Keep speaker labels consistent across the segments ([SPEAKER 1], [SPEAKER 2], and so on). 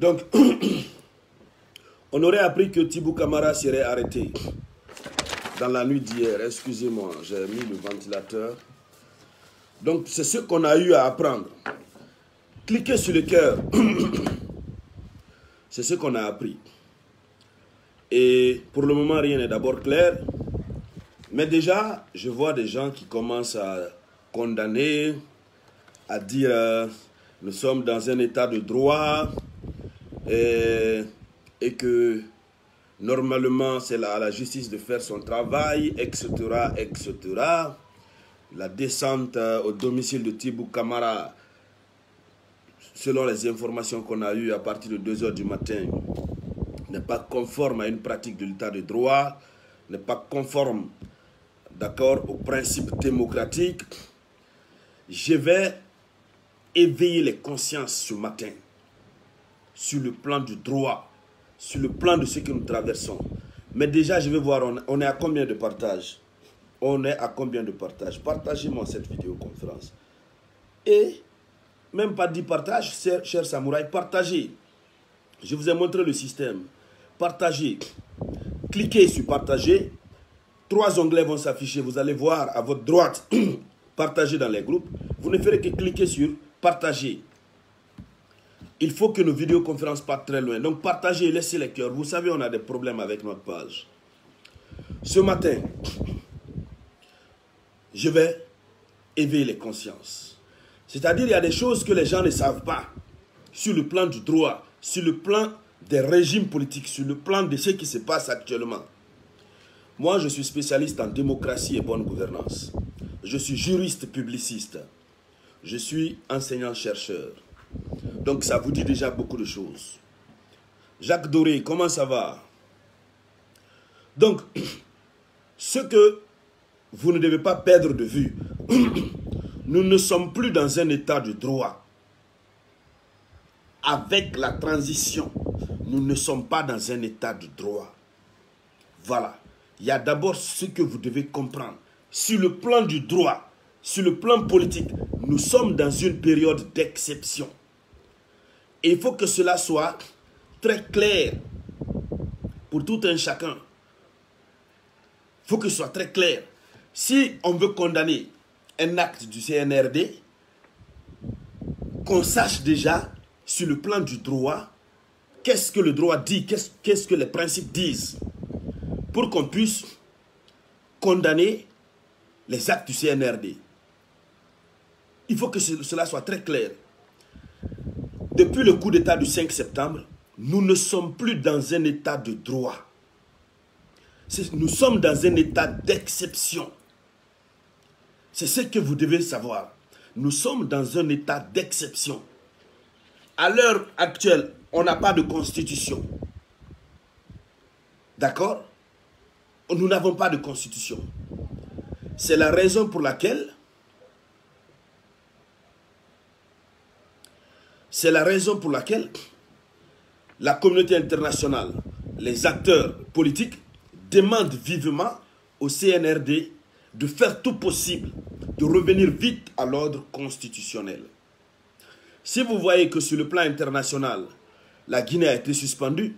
[SPEAKER 1] Donc, on aurait appris que Tibou Kamara serait arrêté dans la nuit d'hier. Excusez-moi, j'ai mis le ventilateur. Donc, c'est ce qu'on a eu à apprendre. Cliquez sur le cœur. c'est ce qu'on a appris. Et pour le moment, rien n'est d'abord clair. Mais déjà, je vois des gens qui commencent à condamner, à dire euh, nous sommes dans un état de droit et, et que normalement c'est à la justice de faire son travail, etc., etc. La descente euh, au domicile de Tibou Kamara, selon les informations qu'on a eues à partir de 2 heures du matin, n'est pas conforme à une pratique de l'état de droit, n'est pas conforme, d'accord, aux principes démocratiques. Je vais éveiller les consciences ce matin sur le plan du droit, sur le plan de ce que nous traversons. Mais déjà, je vais voir, on, est à combien de partages? On est à combien de partages? Partagez-moi cette vidéoconférence. Et, même pas dit partage, cher samouraïs, partagez. Je vous ai montré le système. Partagez. Cliquez sur partager. Trois onglets vont s'afficher. Vous allez voir à votre droite, partager dans les groupes. Vous ne ferez que cliquer sur partager. Il faut que nos vidéoconférences partent très loin. Donc partagez, laissez les cœurs. Vous savez, on a des problèmes avec notre page. Ce matin, je vais éveiller les consciences. C'est-à-dire, il y a des choses que les gens ne savent pas sur le plan du droit, sur le plan des régimes politiques, sur le plan de ce qui se passe actuellement. Moi, je suis spécialiste en démocratie et bonne gouvernance. Je suis juriste publiciste. Je suis enseignant-chercheur. Donc ça vous dit déjà beaucoup de choses. Jacques Doré, comment ça va? Donc, ce que vous ne devez pas perdre de vue, nous ne sommes plus dans un état de droit. Avec la transition, nous ne sommes pas dans un état de droit. Voilà. Il y a d'abord ce que vous devez comprendre. Sur le plan du droit, sur le plan politique, nous sommes dans une période d'exception. Et il faut que cela soit très clair pour tout un chacun. Il faut que ce soit très clair. Si on veut condamner un acte du CNRD, qu'on sache déjà sur le plan du droit, qu'est-ce que le droit dit, qu'est-ce que les principes disent, pour qu'on puisse condamner les actes du CNRD. Il faut que cela soit très clair. Depuis le coup d'État du 5 septembre, nous ne sommes plus dans un état de droit. Nous sommes dans un état d'exception. C'est ce que vous devez savoir. Nous sommes dans un état d'exception. À l'heure actuelle, on n'a pas de constitution. D'accord? Nous n'avons pas de constitution. C'est la raison pour laquelle C'est la raison pour laquelle la communauté internationale, les acteurs politiques demandent vivement au CNRD de faire tout possible, de revenir vite à l'ordre constitutionnel. Si vous voyez que sur le plan international, la Guinée a été suspendue,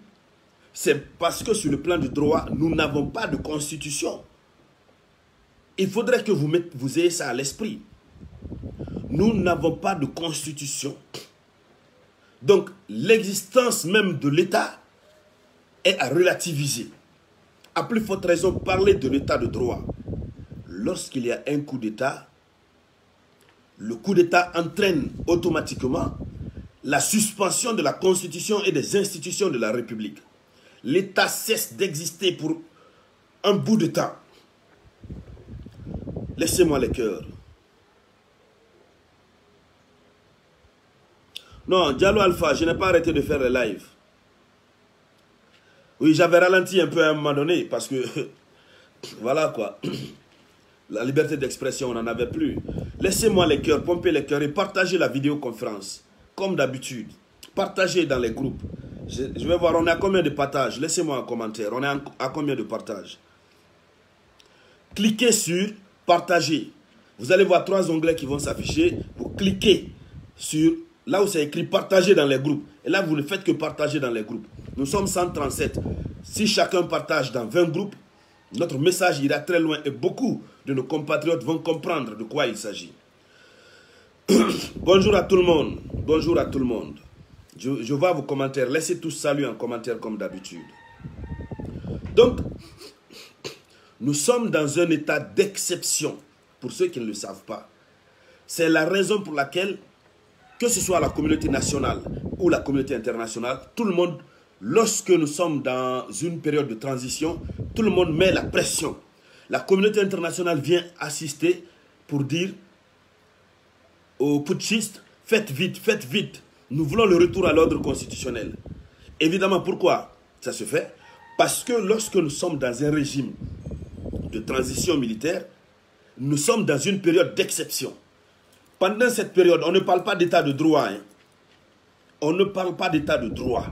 [SPEAKER 1] c'est parce que sur le plan du droit, nous n'avons pas de constitution. Il faudrait que vous, ayez ça à l'esprit. Nous n'avons pas de constitution. Donc, l'existence même de l'État est à relativiser. À plus forte raison, parler de l'État de droit. Lorsqu'il y a un coup d'État, le coup d'État entraîne automatiquement la suspension de la Constitution et des institutions de la République. L'État cesse d'exister pour un bout de temps. Laissez-moi les cœurs. Non, Diallo Alpha, je n'ai pas arrêté de faire les lives. Oui, j'avais ralenti un peu à un moment donné parce que, voilà quoi, la liberté d'expression, on n'en avait plus. Laissez-moi les cœurs, pomper les cœurs et partagez la vidéoconférence, comme d'habitude. Partagez dans les groupes. Je, vais voir, on est à combien de partages? Laissez-moi un commentaire. On est à combien de partages? Cliquez sur partager. Vous allez voir trois onglets qui vont s'afficher. Vous cliquez sur là où c'est écrit partager dans les groupes. Et là, vous ne faites que partager dans les groupes. Nous sommes 137. Si chacun partage dans 20 groupes, notre message ira très loin et beaucoup de nos compatriotes vont comprendre de quoi il s'agit. Bonjour à tout le monde. Bonjour à tout le monde. Je, vois vos commentaires. Laissez tous saluer en commentaire comme d'habitude. Donc, nous sommes dans un état d'exception, pour ceux qui ne le savent pas. C'est la raison pour laquelle, que ce soit la communauté nationale ou la communauté internationale, tout le monde, lorsque nous sommes dans une période de transition, tout le monde met la pression. La communauté internationale vient assister pour dire aux putschistes, faites vite, faites vite. Nous voulons le retour à l'ordre constitutionnel. Évidemment, pourquoi ça se fait? Parce que lorsque nous sommes dans un régime de transition militaire, nous sommes dans une période d'exception. Pendant cette période, on ne parle pas d'état de droit. Hein. On ne parle pas d'état de droit.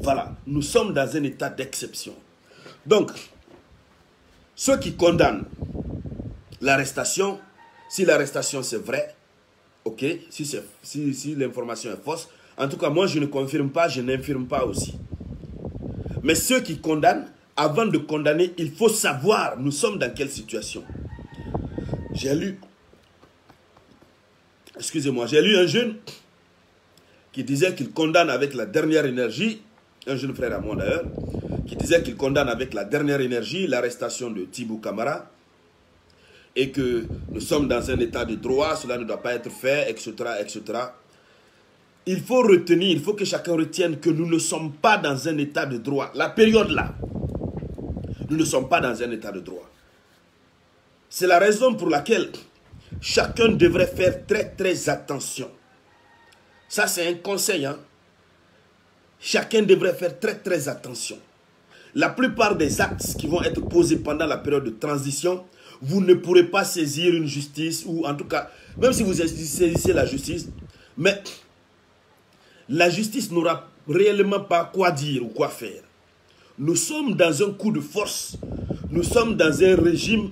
[SPEAKER 1] Voilà, nous sommes dans un état d'exception. Donc, ceux qui condamnent l'arrestation, si l'arrestation c'est vrai, ok, si, si, si l'information est fausse, en tout cas, moi je ne confirme pas, je n'infirme pas aussi. Mais ceux qui condamnent, avant de condamner, il faut savoir nous sommes dans quelle situation. J'ai lu, excusez-moi, j'ai lu un jeune qui disait qu'il condamne avec la dernière énergie, un jeune frère à moi d'ailleurs, qui disait qu'il condamne avec la dernière énergie l'arrestation de Thibou Kamara et que nous sommes dans un état de droit, cela ne doit pas être fait, etc., etc. Il faut retenir, il faut que chacun retienne que nous ne sommes pas dans un état de droit. La période là, nous ne sommes pas dans un état de droit. C'est la raison pour laquelle chacun devrait faire très très attention. Ça c'est un conseil. Hein? Chacun devrait faire très très attention. La plupart des actes qui vont être posés pendant la période de transition, vous ne pourrez pas saisir une justice ou en tout cas, même si vous saisissez la justice, mais la justice n'aura réellement pas quoi dire ou quoi faire. Nous sommes dans un coup de force. Nous sommes dans un régime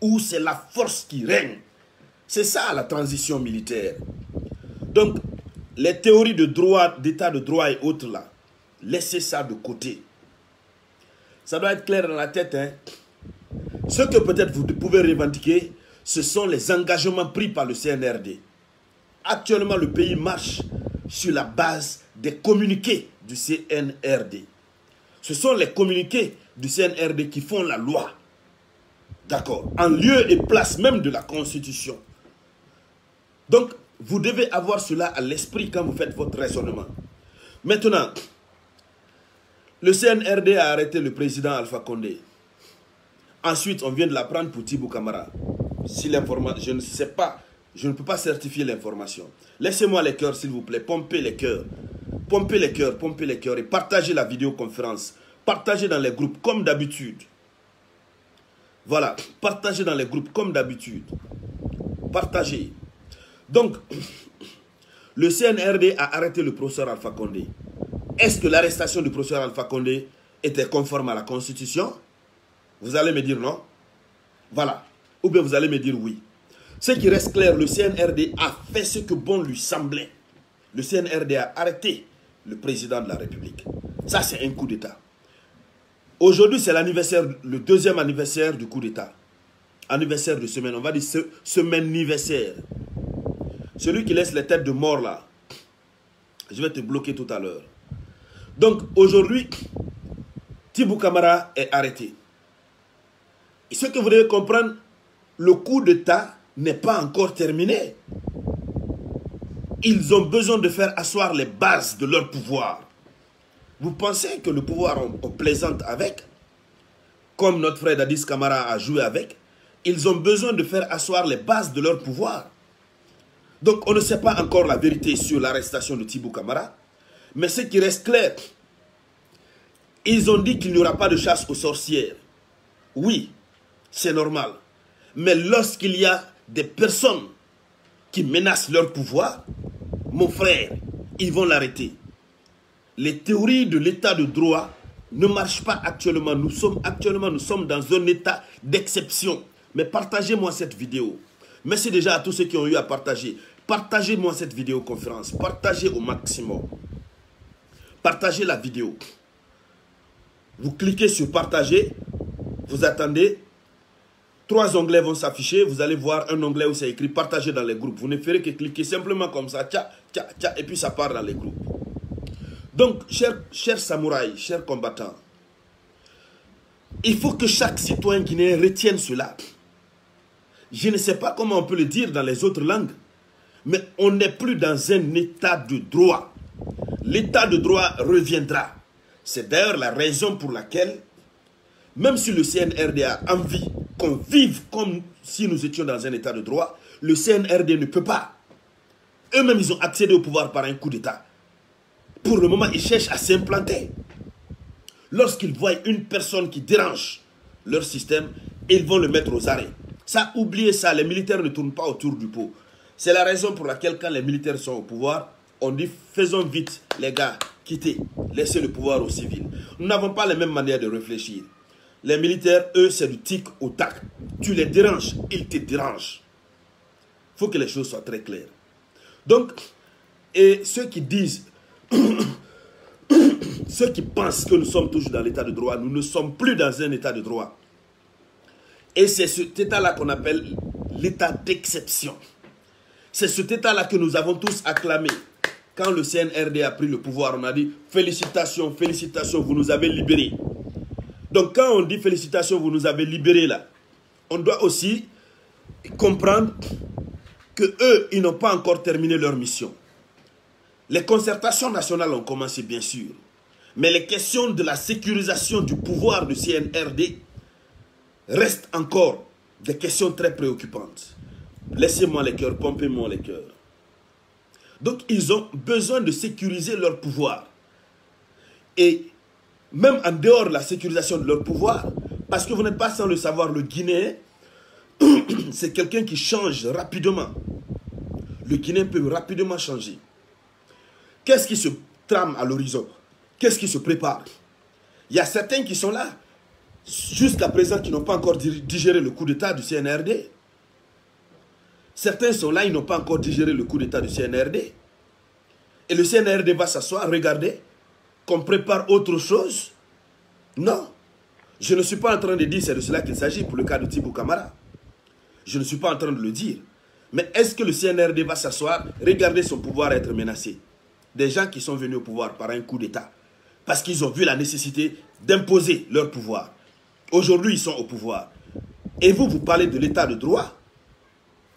[SPEAKER 1] où c'est la force qui règne. C'est ça la transition militaire. Donc, les théories de droit, d'état de droit et autres là, laissez ça de côté. Ça doit être clair dans la tête. Hein? Ce que peut-être vous pouvez revendiquer, ce sont les engagements pris par le CNRD. Actuellement, le pays marche sur la base des communiqués du CNRD. Ce sont les communiqués du CNRD qui font la loi. D'accord En lieu et place même de la Constitution. Donc, vous devez avoir cela à l'esprit quand vous faites votre raisonnement. Maintenant, le CNRD a arrêté le président Alpha Condé. Ensuite, on vient de l'apprendre pour Tibou Kamara. Si je ne sais pas, je ne peux pas certifier l'information. Laissez-moi les cœurs, s'il vous plaît. Pompez les cœurs. Pompez les cœurs, pompez les cœurs et partagez la vidéoconférence. Partagez dans les groupes comme d'habitude. Voilà, partagez dans les groupes comme d'habitude. Partagez. Donc, le CNRD a arrêté le professeur Alpha Condé. Est-ce que l'arrestation du professeur Alpha Condé était conforme à la Constitution? Vous allez me dire non. Voilà. Ou bien vous allez me dire oui. Ce qui reste clair, le CNRD a fait ce que bon lui semblait. Le CNRD a arrêté le président de la République. Ça, c'est un coup d'État. Aujourd'hui, c'est l'anniversaire, le deuxième anniversaire du coup d'État. Anniversaire de semaine, on va dire semaine anniversaire. Celui qui laisse les têtes de mort là, je vais te bloquer tout à l'heure. Donc aujourd'hui, Tibou Kamara est arrêté. Et ce que vous devez comprendre, le coup d'État n'est pas encore terminé. Ils ont besoin de faire asseoir les bases de leur pouvoir. Vous pensez que le pouvoir, on, plaisante avec? Comme notre frère Dadis Kamara a joué avec Ils ont besoin de faire asseoir les bases de leur pouvoir. Donc on ne sait pas encore la vérité sur l'arrestation de Tibou Kamara. Mais ce qui reste clair, ils ont dit qu'il n'y aura pas de chasse aux sorcières. Oui, c'est normal. Mais lorsqu'il y a des personnes qui menacent leur pouvoir, mon frère, ils vont l'arrêter. Les théories de l'état de droit ne marchent pas actuellement. Nous sommes actuellement, dans un état d'exception. Mais partagez-moi cette vidéo. Merci déjà à tous ceux qui ont eu à partager. Partagez-moi cette vidéoconférence. Partagez au maximum. Partagez la vidéo. Vous cliquez sur partager. Vous attendez. Trois onglets vont s'afficher. Vous allez voir un onglet où c'est écrit partager dans les groupes. Vous ne ferez que cliquer simplement comme ça. Tcha, tcha, tcha, et puis ça part dans les groupes. Donc, chers, samouraïs, chers combattants, il faut que chaque citoyen guinéen retienne cela. Je ne sais pas comment on peut le dire dans les autres langues, mais on n'est plus dans un état de droit. L'état de droit reviendra. C'est d'ailleurs la raison pour laquelle, même si le CNRD a envie qu'on vive comme si nous étions dans un état de droit, le CNRD ne peut pas. Eux-mêmes, ils ont accédé au pouvoir par un coup d'État. Pour le moment, ils cherchent à s'implanter. Lorsqu'ils voient une personne qui dérange leur système, ils vont le mettre aux arrêts. Ça, oubliez ça, les militaires ne tournent pas autour du pot. C'est la raison pour laquelle quand les militaires sont au pouvoir, on dit faisons vite les gars, quittez, laissez le pouvoir aux civils. Nous n'avons pas les mêmes manières de réfléchir. Les militaires, eux, c'est du tic au tac. Tu les déranges, ils te dérangent. Il faut que les choses soient très claires. Donc, et ceux qui disent, ceux qui pensent que nous sommes toujours dans l'état de droit, nous ne sommes plus dans un état de droit. Et c'est cet état-là qu'on appelle l'état d'exception. C'est cet état-là que nous avons tous acclamé. Quand le CNRD a pris le pouvoir, on a dit félicitations, félicitations, vous nous avez libérés. Donc quand on dit félicitations, vous nous avez libérés là, on doit aussi comprendre que eux, ils n'ont pas encore terminé leur mission. Les concertations nationales ont commencé bien sûr, mais les questions de la sécurisation du pouvoir du CNRD restent encore des questions très préoccupantes. Laissez-moi les cœurs, pompez-moi les cœurs. Donc, ils ont besoin de sécuriser leur pouvoir. Et même en dehors de la sécurisation de leur pouvoir, parce que vous n'êtes pas sans le savoir, le Guinéen, c'est quelqu'un qui change rapidement. Le Guinéen peut rapidement changer. Qu'est-ce qui se trame à l'horizon? Qu'est-ce qui se prépare? Il y a certains qui sont là, jusqu'à présent, qui n'ont pas encore digéré le coup d'État du CNRD. Certains sont là, ils n'ont pas encore digéré le coup d'État du CNRD. Et le CNRD va s'asseoir, regarder, qu'on prépare autre chose. Non. Je ne suis pas en train de dire c'est de cela qu'il s'agit pour le cas de Thibou Kamara. Je ne suis pas en train de le dire. Mais est-ce que le CNRD va s'asseoir, regarder son pouvoir être menacé? Des gens qui sont venus au pouvoir par un coup d'État. Parce qu'ils ont vu la nécessité d'imposer leur pouvoir. Aujourd'hui, ils sont au pouvoir. Et vous, vous parlez de l'état de droit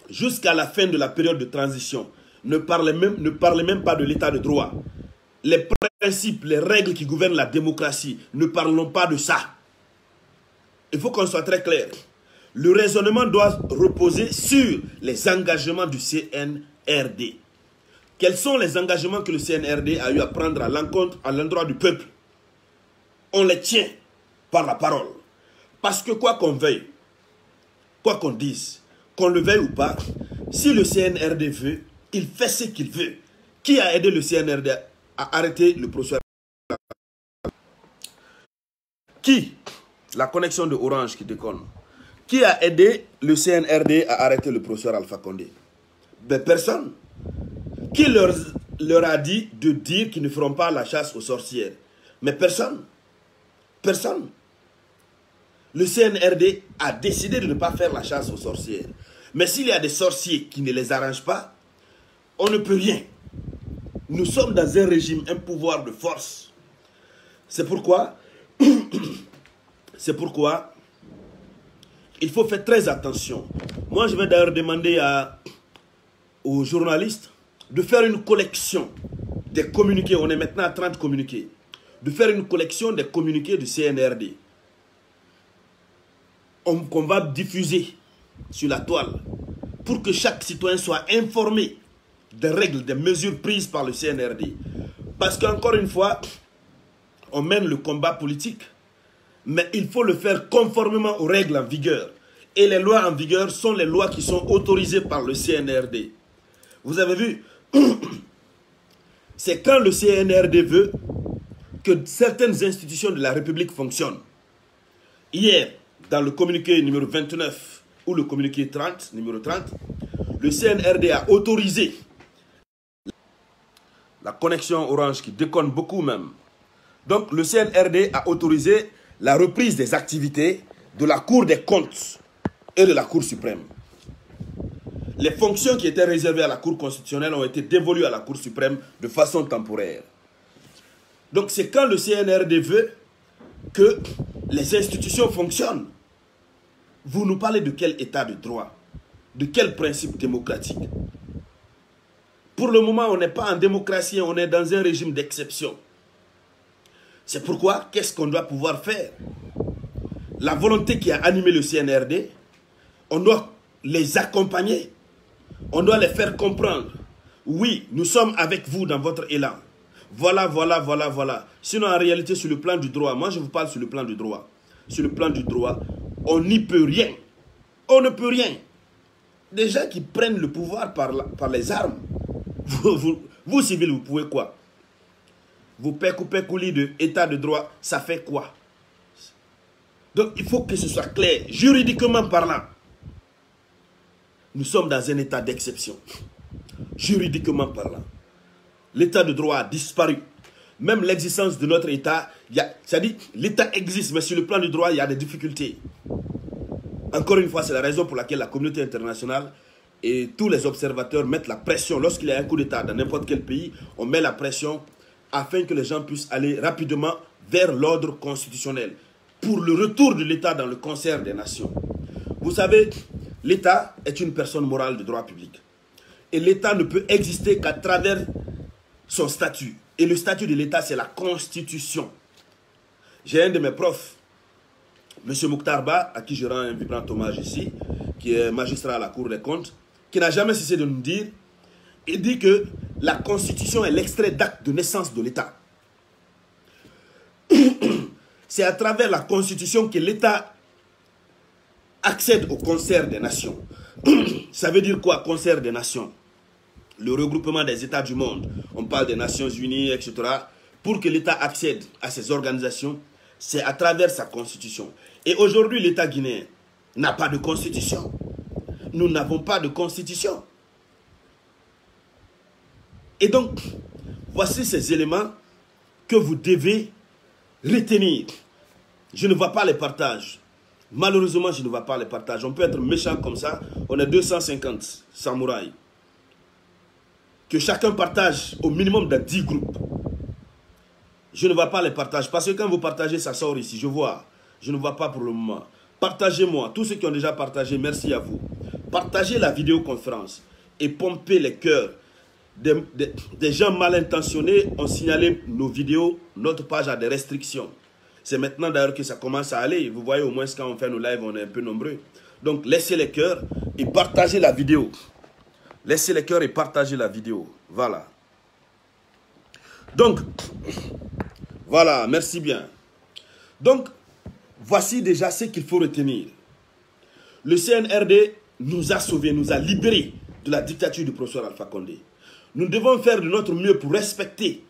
[SPEAKER 1] jusqu'à la fin de la période de transition. Ne parlez même, ne même pas de l'état de droit. Les principes, les règles qui gouvernent la démocratie, ne parlons pas de ça. Il faut qu'on soit très clair. Le raisonnement doit reposer sur les engagements du CNRD. Quels sont les engagements que le CNRD a eu à prendre à l'encontre, à l'endroit du peuple? On les tient par la parole. Parce que quoi qu'on veuille, quoi qu'on dise, qu'on le veuille ou pas, si le CNRD veut, il fait ce qu'il veut. Qui a aidé le CNRD à arrêter le processus Qui? La connexion de Orange qui déconne. Qui a aidé le CNRD à arrêter le professeur Alpha Condé? Ben, Personne. Qui leur a dit de dire qu'ils ne feront pas la chasse aux sorcières? Mais personne. Personne. Le CNRD a décidé de ne pas faire la chasse aux sorcières. Mais s'il y a des sorciers qui ne les arrangent pas, on ne peut rien. Nous sommes dans un régime, un pouvoir de force. C'est pourquoi, c'est pourquoi il faut faire très attention. Moi, je vais d'ailleurs demander aux journalistes de faire une collection des communiqués. On est maintenant à 30 communiqués. De faire une collection des communiqués du CNRD. Qu'on va diffuser sur la toile pour que chaque citoyen soit informé des règles, des mesures prises par le CNRD. Parce qu'encore une fois, on mène le combat politique, mais il faut le faire conformément aux règles en vigueur. Et les lois en vigueur sont les lois qui sont autorisées par le CNRD. Vous avez vu, c'est quand le CNRD veut que certaines institutions de la République fonctionnent. Hier, dans le communiqué numéro 29 ou le communiqué 30, numéro 30, le CNRD a autorisé la connexion Orange qui déconne beaucoup même. Donc le CNRD a autorisé la reprise des activités de la Cour des comptes et de la Cour suprême. Les fonctions qui étaient réservées à la Cour constitutionnelle ont été dévolues à la Cour suprême de façon temporaire. Donc c'est quand le CNRD veut que les institutions fonctionnent. Vous nous parlez de quel état de droit? De quel principe démocratique? Pour le moment, on n'est pas en démocratie, on est dans un régime d'exception. C'est pourquoi, qu'est-ce qu'on doit pouvoir faire? La volonté qui a animé le CNRD, on doit les accompagner. On doit les faire comprendre. Oui, nous sommes avec vous dans votre élan. Voilà, voilà, voilà, voilà. Sinon, en réalité, sur le plan du droit, moi je vous parle sur le plan du droit. Sur le plan du droit, on n'y peut rien. On ne peut rien. Des gens qui prennent le pouvoir par, les armes, vous, vous, civils, vous pouvez quoi? Vous coupez de état de droit, ça fait quoi? Donc il faut que ce soit clair, juridiquement parlant. Nous sommes dans un état d'exception, juridiquement parlant. L'état de droit a disparu. Même l'existence de notre état, c'est-à-dire l'état existe, mais sur le plan du droit, il y a des difficultés. Encore une fois, c'est la raison pour laquelle la communauté internationale et tous les observateurs mettent la pression. Lorsqu'il y a un coup d'État dans n'importe quel pays, on met la pression afin que les gens puissent aller rapidement vers l'ordre constitutionnel pour le retour de l'État dans le concert des nations. Vous savez, l'État est une personne morale de droit public. Et l'État ne peut exister qu'à travers son statut. Et le statut de l'État, c'est la Constitution. J'ai un de mes profs, M. Mouktar Ba, à qui je rends un vibrant hommage ici, qui est magistrat à la Cour des comptes, qui n'a jamais cessé de nous dire, il dit que la Constitution est l'extrait d'acte de naissance de l'État. C'est à travers la Constitution que l'État accède au concert des nations. Ça veut dire quoi, concert des nations? Le regroupement des États du monde. On parle des Nations Unies, etc. Pour que l'État accède à ces organisations, c'est à travers sa constitution. Et aujourd'hui, l'État guinéen n'a pas de constitution. Nous n'avons pas de constitution. Et donc, voici ces éléments que vous devez retenir. Je ne vois pas les partages. Malheureusement, je ne vois pas les partages. On peut être méchant comme ça. On est 250 samouraïs. Que chacun partage au minimum de 10 groupes. Je ne vois pas les partages. Parce que quand vous partagez, ça sort ici. Je vois. Je ne vois pas pour le moment. Partagez-moi. Tous ceux qui ont déjà partagé, merci à vous. Partagez la vidéoconférence et pompez les cœurs. Des, des gens mal intentionnés ont signalé nos vidéos, notre page a des restrictions. C'est maintenant d'ailleurs que ça commence à aller. Vous voyez au moins quand on fait nos lives, on est un peu nombreux. Donc laissez les cœurs et partagez la vidéo. Laissez les cœurs et partagez la vidéo. Voilà. Donc, voilà, merci bien. Donc, voici déjà ce qu'il faut retenir. Le CNRD nous a sauvés, nous a libérés de la dictature du professeur Alpha Condé. Nous devons faire de notre mieux pour respecter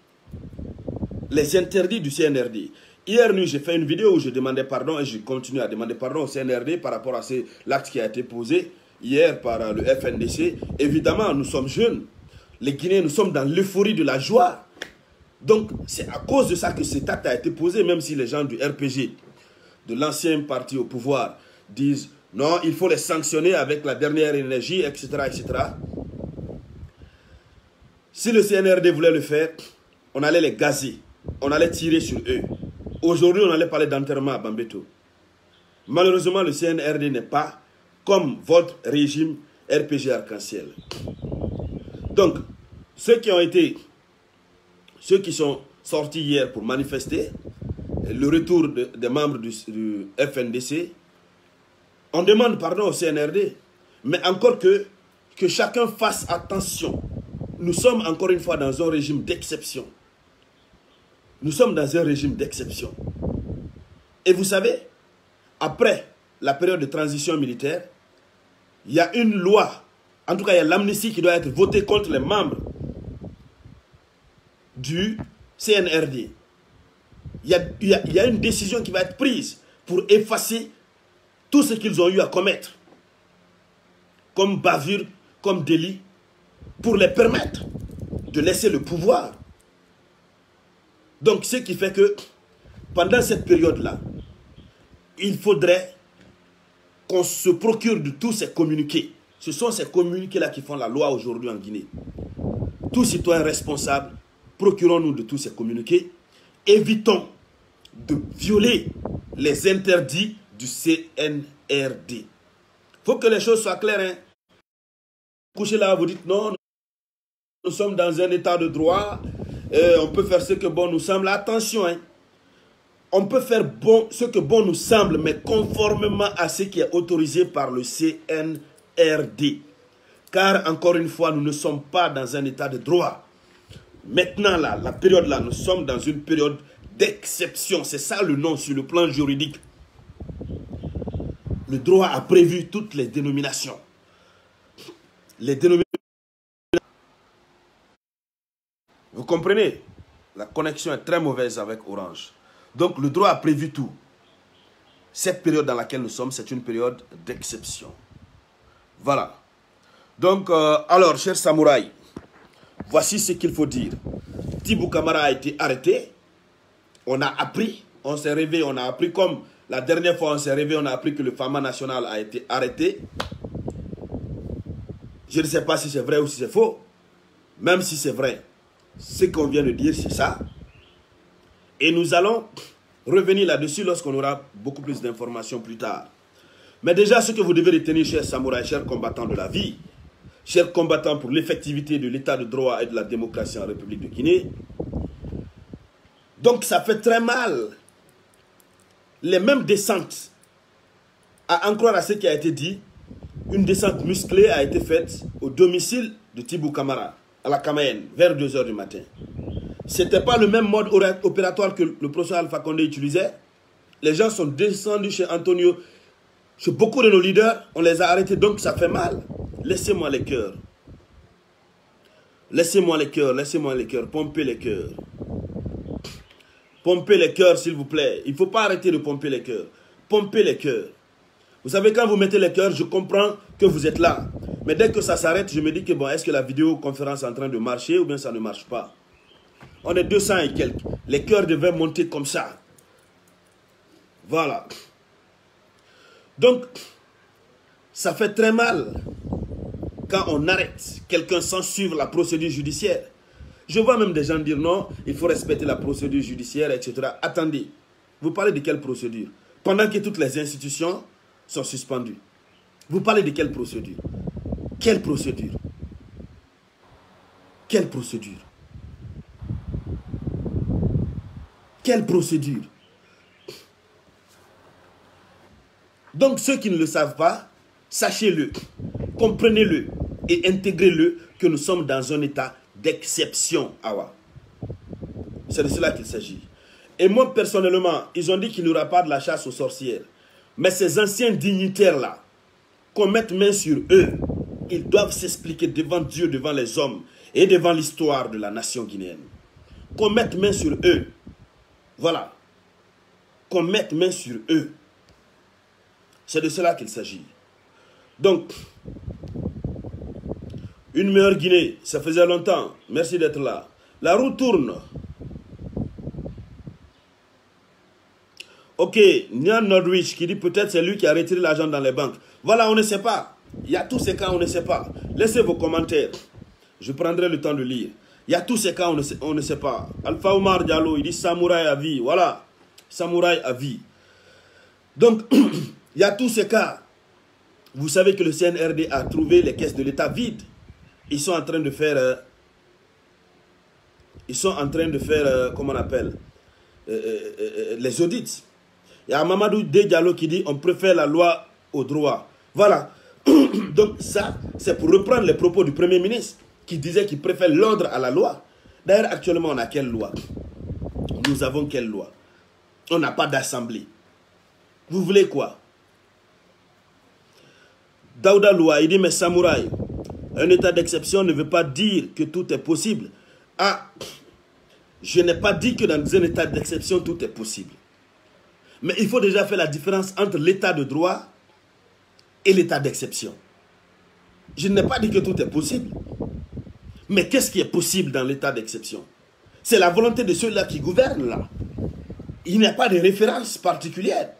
[SPEAKER 1] les interdits du CNRD. Hier nuit, j'ai fait une vidéo où je demandais pardon et je continue à demander pardon au CNRD par rapport à l'acte qui a été posé hier par le FNDC. Évidemment, nous sommes jeunes. Les Guinéens, nous sommes dans l'euphorie de la joie. Donc, c'est à cause de ça que cet acte a été posé, même si les gens du RPG, de l'ancien parti au pouvoir, disent non, il faut les sanctionner avec la dernière énergie, etc. etc. Si le CNRD voulait le faire, on allait les gazer, on allait tirer sur eux. Aujourd'hui, on allait parler d'enterrement à Bambeto. Malheureusement, le CNRD n'est pas comme votre régime RPG arc-en-ciel. Donc, ceux qui ont été, ceux qui sont sortis hier pour manifester, le retour des membres du, du, FNDC, on demande pardon au CNRD, mais encore que, que chacun fasse attention. Nous sommes encore une fois dans un régime d'exception. Nous sommes dans un régime d'exception. Et vous savez, après la période de transition militaire, il y a une loi, en tout cas il y a l'amnistie qui doit être votée contre les membres du CNRD. Il y, a, une décision qui va être prise pour effacer tout ce qu'ils ont eu à commettre comme bavure comme délit pour les permettre de laisser le pouvoir. Donc, ce qui fait que pendant cette période-là, il faudrait qu'on se procure de tous ces communiqués. Ce sont ces communiqués-là qui font la loi aujourd'hui en Guinée. Tous citoyens responsables, procurons-nous de tous ces communiqués. Évitons de violer les interdits du CNRD. Il faut que les choses soient claires. Hein. Couchez là, vous dites non, nous sommes dans un état de droit, euh, on peut faire ce que bon nous semble. Attention, hein. on peut faire ce que bon nous semble, mais conformément à ce qui est autorisé par le CNRD. Car, encore une fois, nous ne sommes pas dans un état de droit. Maintenant, là, la période là, nous sommes dans une période d'exception. C'est ça le nom sur le plan juridique. Le droit a prévu toutes les dénominations. Les dénominations. Vous comprenez? La connexion est très mauvaise avec Orange. Donc le droit a prévu tout. Cette période dans laquelle nous sommes, c'est une période d'exception. Voilà. Donc, euh, alors, chers samouraïs, voici ce qu'il faut dire. Tibou Kamara a été arrêté. On a appris, on s'est réveillé, on a appris comme la dernière fois on s'est réveillé, on a appris que le Fama national a été arrêté. Je ne sais pas si c'est vrai ou si c'est faux. Même si c'est vrai, ce qu'on vient de dire, c'est ça. Et nous allons revenir là-dessus lorsqu'on aura beaucoup plus d'informations plus tard. Mais déjà, ce que vous devez retenir, chers samouraïs, chers combattants de la vie, chers combattants pour l'effectivité de l'état de droit et de la démocratie en République de Guinée, donc ça fait très mal. Les mêmes descentes, à en croire à ce qui a été dit, une descente musclée a été faite au domicile de Tibou Kamara à la Camayenne, vers 2h du matin. Ce n'était pas le même mode opératoire que le professeur Alpha Condé utilisait. Les gens sont descendus chez Antonio. Chez beaucoup de nos leaders, on les a arrêtés, donc ça fait mal. Laissez-moi les cœurs. Laissez-moi les cœurs, laissez-moi les cœurs, pompez les cœurs. Pompez les cœurs, s'il vous plaît. Il ne faut pas arrêter de pomper les cœurs. Pompez les cœurs. Vous savez, quand vous mettez les cœurs, je comprends que vous êtes là. Mais dès que ça s'arrête, je me dis que bon, est-ce que la vidéoconférence est en train de marcher ou bien ça ne marche pas? On est 200 et quelques. Les cœurs devaient monter comme ça. Voilà. Donc, ça fait très mal quand on arrête quelqu'un sans suivre la procédure judiciaire. Je vois même des gens dire non, il faut respecter la procédure judiciaire, etc. Attendez, vous parlez de quelle procédure? Pendant que toutes les institutions sont suspendues. Vous parlez de quelle procédure? Quelle procédure? Quelle procédure? Quelle procédure? Donc ceux qui ne le savent pas, sachez-le, comprenez-le et intégrez-le que nous sommes dans un état d'exception. C'est de cela qu'il s'agit. Et moi, personnellement, ils ont dit qu'il n'y aura pas de la chasse aux sorcières. Mais ces anciens dignitaires-là, qu'on mette main sur eux, ils doivent s'expliquer devant Dieu, devant les hommes et devant l'histoire de la nation guinéenne. Qu'on mette main sur eux. Voilà. Qu'on mette main sur eux. C'est de cela qu'il s'agit. Donc, une meilleure Guinée, ça faisait longtemps. Merci d'être là. La roue tourne. Ok, Nian Nordwich qui dit peut-être c'est lui qui a retiré l'argent dans les banques. Voilà, on ne sait pas. Il y a tous ces cas, on ne sait pas. Laissez vos commentaires. Je prendrai le temps de lire. Il y a tous ces cas, on ne sait, on ne sait pas. Alpha Omar Diallo, il dit samouraï à vie. Voilà. Samouraï à vie. Donc, il y a tous ces cas. Vous savez que le CNRD a trouvé les caisses de l'État vides. Ils sont en train de faire... Euh, ils sont en train de faire, euh, comment on appelle, euh, les audits. Il y a Mamadou Diallo qui dit on préfère la loi au droit. Voilà. Donc ça, c'est pour reprendre les propos du Premier ministre qui disait qu'il préfère l'ordre à la loi. D'ailleurs, actuellement, on a quelle loi? Nous avons quelle loi? On n'a pas d'assemblée. Vous voulez quoi? Daouda Loua, il dit, mais samouraï, un état d'exception ne veut pas dire que tout est possible. Ah, je n'ai pas dit que dans un état d'exception, tout est possible. Mais il faut déjà faire la différence entre l'état de droit et l'état d'exception. Je n'ai pas dit que tout est possible. Mais qu'est-ce qui est possible dans l'état d'exception? C'est la volonté de ceux-là qui gouvernent là. Il n'y a pas de référence particulière.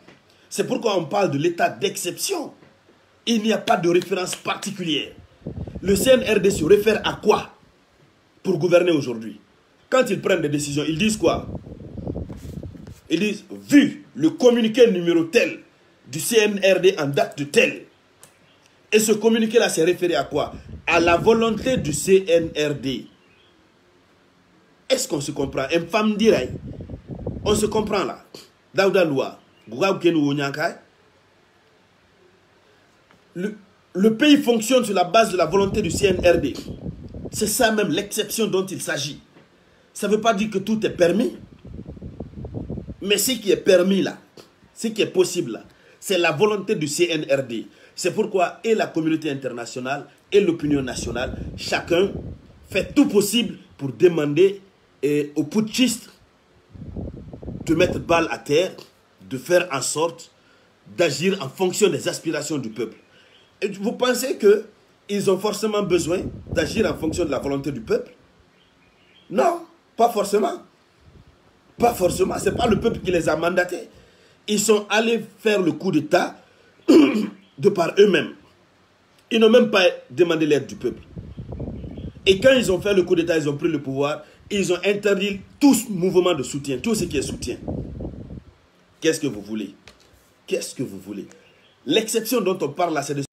[SPEAKER 1] C'est pourquoi on parle de l'état d'exception. Il n'y a pas de référence particulière. Le CNRD se réfère à quoi pour gouverner aujourd'hui? Quand ils prennent des décisions, ils disent quoi? Ils disent, vu le communiqué numéro tel du CNRD en date de tel, et ce communiqué-là s'est référé à quoi? À la volonté du CNRD. Est-ce qu'on se comprend? Un femme dirait, on se comprend là. Daouda Loua, le, pays fonctionne sur la base de la volonté du CNRD. C'est ça même l'exception dont il s'agit. Ça ne veut pas dire que tout est permis. Mais ce qui est permis là, ce qui est possible là, c'est la volonté du CNRD. C'est pourquoi et la communauté internationale et l'opinion nationale, chacun fait tout possible pour demander aux putschistes de mettre balle à terre, de faire en sorte d'agir en fonction des aspirations du peuple. Vous pensez qu'ils ont forcément besoin d'agir en fonction de la volonté du peuple? Non, pas forcément. Pas forcément. Ce n'est pas le peuple qui les a mandatés. Ils sont allés faire le coup d'État de par eux-mêmes. Ils n'ont même pas demandé l'aide du peuple. Et quand ils ont fait le coup d'État, ils ont pris le pouvoir, ils ont interdit tout mouvement de soutien, tout ce qui est soutien. Qu'est-ce que vous voulez? Qu'est-ce que vous voulez? L'exception dont on parle là, c'est de